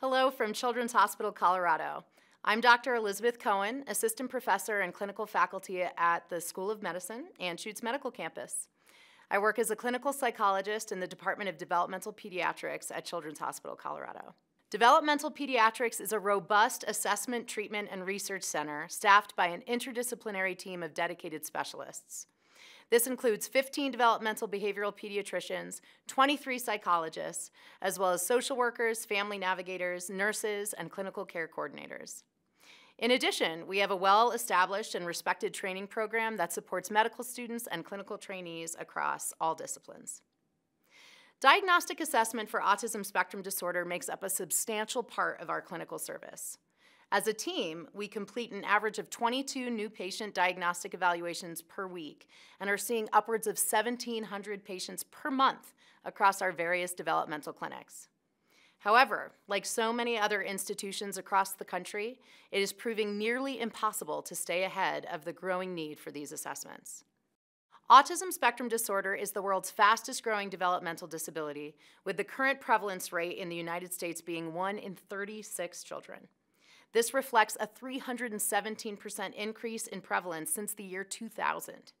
Hello from Children's Hospital Colorado. I'm Dr. Elizabeth Coan, Assistant Professor and Clinical Faculty at the School of Medicine, and Anschutz Medical Campus. I work as a clinical psychologist in the Department of Developmental Pediatrics at Children's Hospital Colorado. Developmental Pediatrics is a robust assessment, treatment, and research center staffed by an interdisciplinary team of dedicated specialists. This includes 15 developmental behavioral pediatricians, 23 psychologists, as well as social workers, family navigators, nurses, and clinical care coordinators. In addition, we have a well-established and respected training program that supports medical students and clinical trainees across all disciplines. Diagnostic assessment for autism spectrum disorder makes up a substantial part of our clinical service. As a team, we complete an average of 22 new patient diagnostic evaluations per week and are seeing upwards of 1,700 patients per month across our various developmental clinics. However, like so many other institutions across the country, it is proving nearly impossible to stay ahead of the growing need for these assessments. Autism spectrum disorder is the world's fastest growing developmental disability, with the current prevalence rate in the United States being 1 in 36 children. This reflects a 317% increase in prevalence since the year 2000.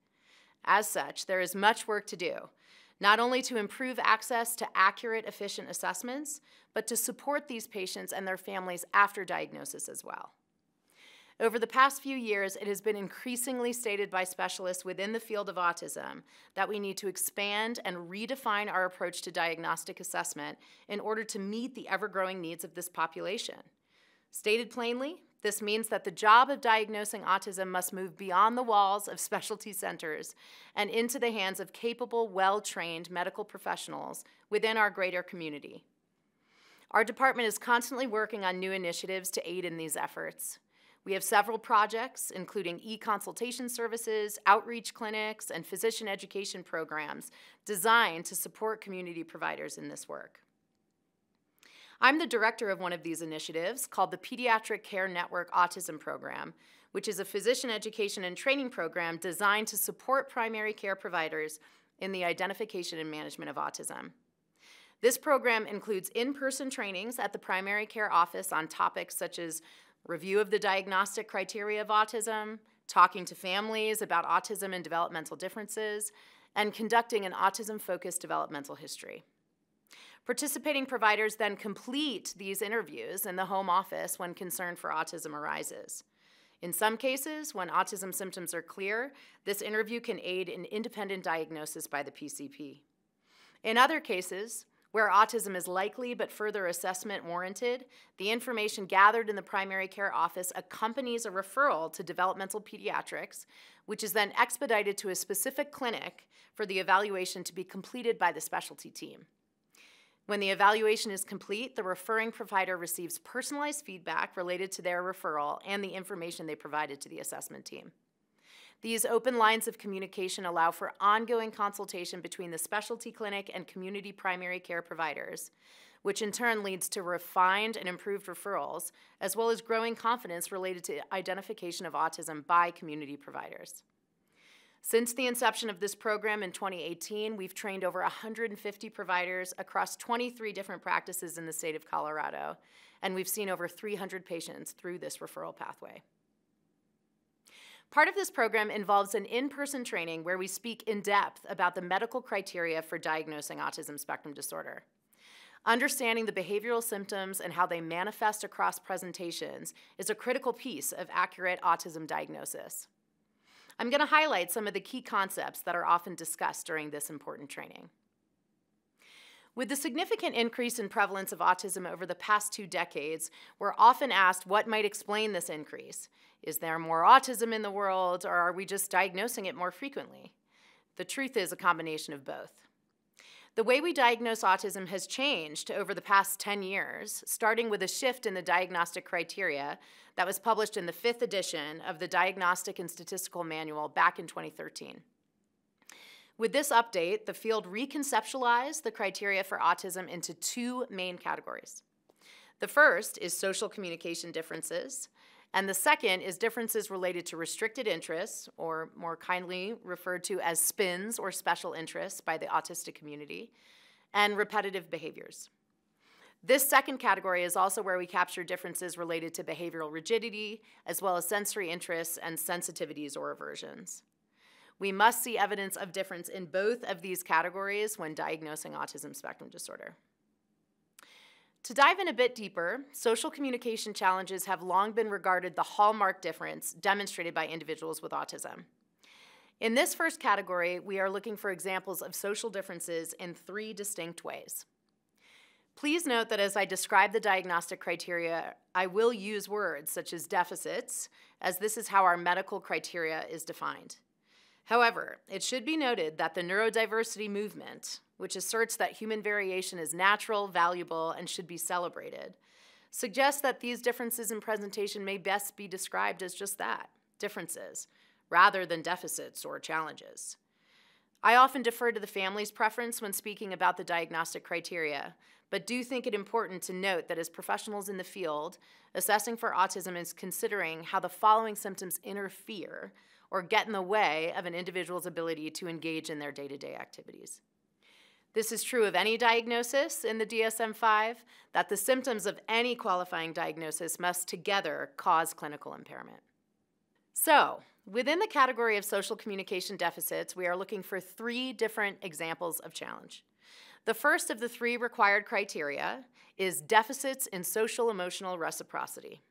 As such, there is much work to do, not only to improve access to accurate, efficient assessments, but to support these patients and their families after diagnosis as well. Over the past few years, it has been increasingly stated by specialists within the field of autism that we need to expand and redefine our approach to diagnostic assessment in order to meet the ever growing needs of this population. Stated plainly, this means that the job of diagnosing autism must move beyond the walls of specialty centers and into the hands of capable, well trained medical professionals within our greater community. Our department is constantly working on new initiatives to aid in these efforts. We have several projects, including e-consultation services, outreach clinics, and physician education programs designed to support community providers in this work. I'm the director of one of these initiatives called the Pediatric Care Network Autism Program, which is a physician education and training program designed to support primary care providers in the identification and management of autism. This program includes in-person trainings at the primary care office on topics such as review of the diagnostic criteria of autism, talking to families about autism and developmental differences, and conducting an autism-focused developmental history. Participating providers then complete these interviews in the home office when concern for autism arises. In some cases, when autism symptoms are clear, this interview can aid in independent diagnosis by the PCP. In other cases, where autism is likely but further assessment warranted, the information gathered in the primary care office accompanies a referral to developmental pediatrics, which is then expedited to a specific clinic for the evaluation to be completed by the specialty team. When the evaluation is complete, the referring provider receives personalized feedback related to their referral and the information they provided to the assessment team. These open lines of communication allow for ongoing consultation between the specialty clinic and community primary care providers, which in turn leads to refined and improved referrals, as well as growing confidence related to identification of autism by community providers. Since the inception of this program in 2018, we've trained over 150 providers across 23 different practices in the state of Colorado, and we've seen over 300 patients through this referral pathway. Part of this program involves an in-person training where we speak in depth about the medical criteria for diagnosing autism spectrum disorder. Understanding the behavioral symptoms and how they manifest across presentations is a critical piece of accurate autism diagnosis. I'm going to highlight some of the key concepts that are often discussed during this important training. With the significant increase in prevalence of autism over the past two decades, we're often asked what might explain this increase. Is there more autism in the world, or are we just diagnosing it more frequently? The truth is a combination of both. The way we diagnose autism has changed over the past 10 years, starting with a shift in the diagnostic criteria that was published in the fifth edition of the Diagnostic and Statistical Manual back in 2013. With this update, the field reconceptualized the criteria for autism into two main categories. The first is social communication differences, and the second is differences related to restricted interests, or more kindly referred to as SPINs or special interests by the autistic community, and repetitive behaviors. This second category is also where we capture differences related to behavioral rigidity, as well as sensory interests and sensitivities or aversions. We must see evidence of difference in both of these categories when diagnosing autism spectrum disorder. To dive in a bit deeper, social communication challenges have long been regarded the hallmark difference demonstrated by individuals with autism. In this first category, we are looking for examples of social differences in three distinct ways. Please note that as I describe the diagnostic criteria, I will use words such as deficits, as this is how our medical criteria is defined. However, it should be noted that the neurodiversity movement, which asserts that human variation is natural, valuable, and should be celebrated, suggests that these differences in presentation may best be described as just that differences, rather than deficits or challenges. I often defer to the family's preference when speaking about the diagnostic criteria, but do think it important to note that as professionals in the field, assessing for autism is considering how the following symptoms interfere or get in the way of an individual's ability to engage in their day to day activities. This is true of any diagnosis in the DSM 5, that the symptoms of any qualifying diagnosis must together cause clinical impairment. So, within the category of social communication deficits, we are looking for three different examples of challenge. The first of the three required criteria is deficits in social emotional reciprocity.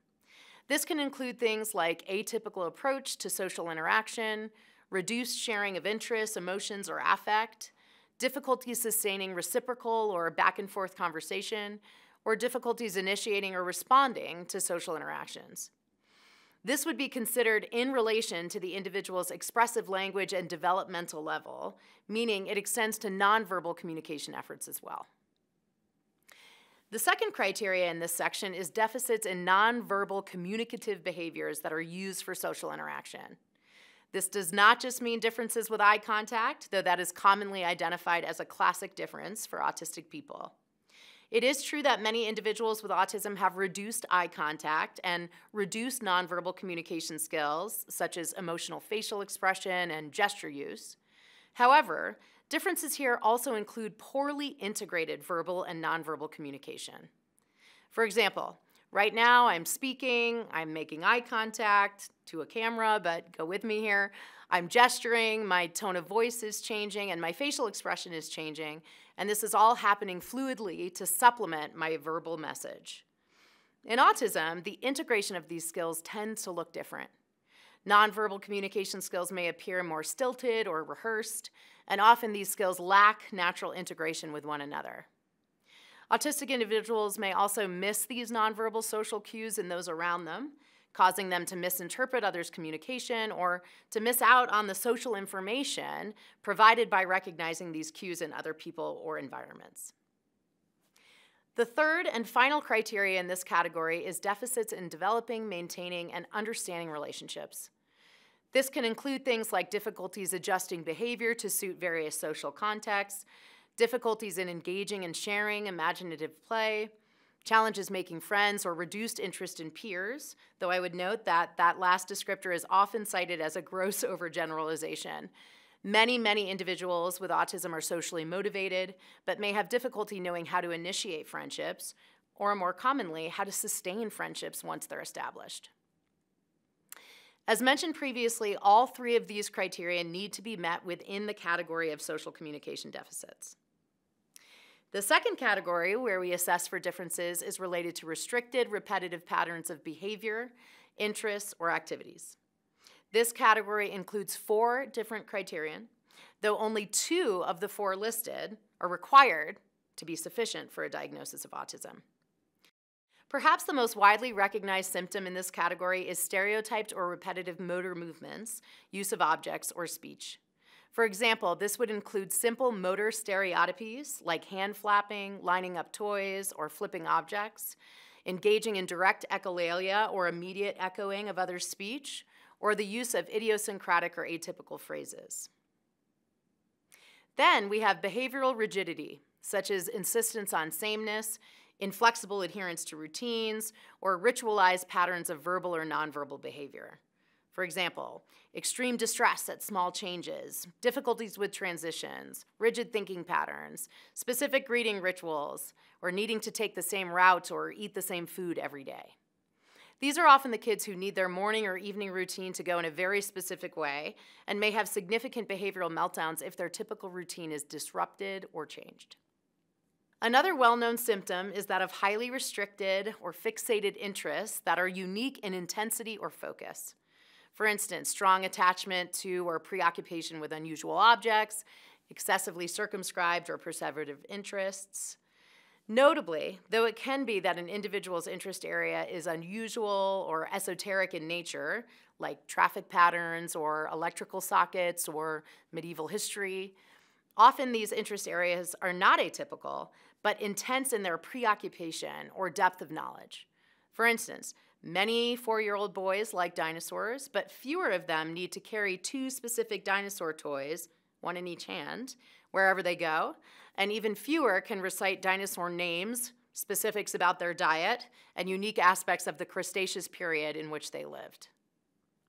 This can include things like atypical approach to social interaction, reduced sharing of interests, emotions, or affect, difficulties sustaining reciprocal or back and forth conversation, or difficulties initiating or responding to social interactions. This would be considered in relation to the individual's expressive language and developmental level, meaning it extends to nonverbal communication efforts as well. The second criteria in this section is deficits in nonverbal communicative behaviors that are used for social interaction. This does not just mean differences with eye contact, though that is commonly identified as a classic difference for autistic people. It is true that many individuals with autism have reduced eye contact and reduced nonverbal communication skills, such as emotional facial expression and gesture use. However, Differences here also include poorly integrated verbal and nonverbal communication. For example, right now I'm speaking, I'm making eye contact to a camera, but go with me here. I'm gesturing, my tone of voice is changing, and my facial expression is changing, and this is all happening fluidly to supplement my verbal message. In autism, the integration of these skills tends to look different. Nonverbal communication skills may appear more stilted or rehearsed, and often these skills lack natural integration with one another. Autistic individuals may also miss these nonverbal social cues in those around them, causing them to misinterpret others' communication or to miss out on the social information provided by recognizing these cues in other people or environments. The third and final criteria in this category is deficits in developing, maintaining, and understanding relationships. This can include things like difficulties adjusting behavior to suit various social contexts, difficulties in engaging and sharing imaginative play, challenges making friends, or reduced interest in peers, though I would note that that last descriptor is often cited as a gross overgeneralization. Many, many individuals with autism are socially motivated, but may have difficulty knowing how to initiate friendships, or more commonly, how to sustain friendships once they're established. As mentioned previously, all three of these criteria need to be met within the category of social communication deficits. The second category where we assess for differences is related to restricted, repetitive patterns of behavior, interests, or activities. This category includes four different criterion, though only two of the four listed are required to be sufficient for a diagnosis of autism. Perhaps the most widely recognized symptom in this category is stereotyped or repetitive motor movements, use of objects, or speech. For example, this would include simple motor stereotypies like hand flapping, lining up toys, or flipping objects, engaging in direct echolalia or immediate echoing of others' speech, or the use of idiosyncratic or atypical phrases. Then we have behavioral rigidity, such as insistence on sameness, inflexible adherence to routines, or ritualized patterns of verbal or nonverbal behavior. For example, extreme distress at small changes, difficulties with transitions, rigid thinking patterns, specific greeting rituals, or needing to take the same route or eat the same food every day. These are often the kids who need their morning or evening routine to go in a very specific way and may have significant behavioral meltdowns if their typical routine is disrupted or changed. Another well known symptom is that of highly restricted or fixated interests that are unique in intensity or focus. For instance, strong attachment to or preoccupation with unusual objects, excessively circumscribed or perseverative interests. Notably, though it can be that an individual's interest area is unusual or esoteric in nature, like traffic patterns or electrical sockets or medieval history, often these interest areas are not atypical, but intense in their preoccupation or depth of knowledge. For instance, many four year old boys like dinosaurs, but fewer of them need to carry two specific dinosaur toys, one in each hand, wherever they go, and even fewer can recite dinosaur names, specifics about their diet, and unique aspects of the Cretaceous period in which they lived.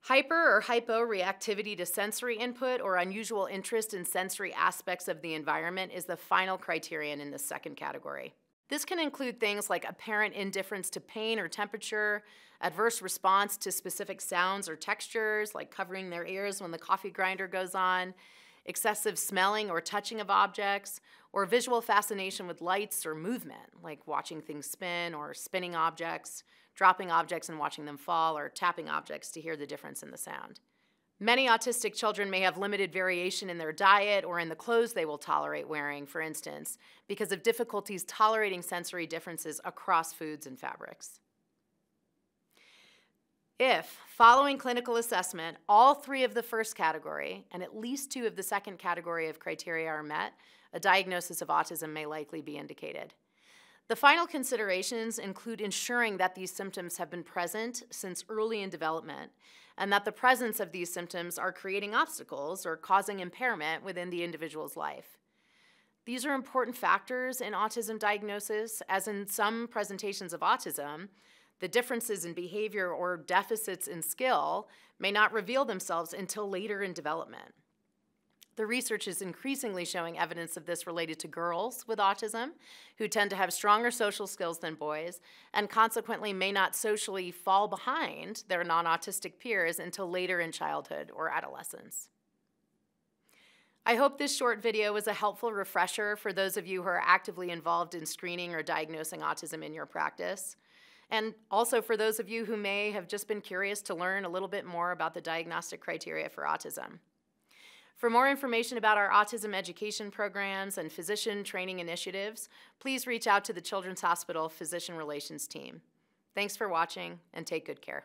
Hyper or hyporeactivity to sensory input or unusual interest in sensory aspects of the environment is the final criterion in the second category. This can include things like apparent indifference to pain or temperature, adverse response to specific sounds or textures, like covering their ears when the coffee grinder goes on, excessive smelling or touching of objects, or visual fascination with lights or movement, like watching things spin or spinning objects, dropping objects and watching them fall, or tapping objects to hear the difference in the sound. Many autistic children may have limited variation in their diet or in the clothes they will tolerate wearing, for instance, because of difficulties tolerating sensory differences across foods and fabrics. If, following clinical assessment, all three of the first category and at least two of the second category of criteria are met, a diagnosis of autism may likely be indicated. The final considerations include ensuring that these symptoms have been present since early in development and that the presence of these symptoms are creating obstacles or causing impairment within the individual's life. These are important factors in autism diagnosis, as in some presentations of autism, the differences in behavior or deficits in skill may not reveal themselves until later in development. The research is increasingly showing evidence of this related to girls with autism, who tend to have stronger social skills than boys, and consequently may not socially fall behind their non autistic peers until later in childhood or adolescence. I hope this short video was a helpful refresher for those of you who are actively involved in screening or diagnosing autism in your practice. And also for those of you who may have just been curious to learn a little bit more about the diagnostic criteria for autism. For more information about our autism education programs and physician training initiatives, please reach out to the Children's Hospital Physician Relations team. Thanks for watching and take good care.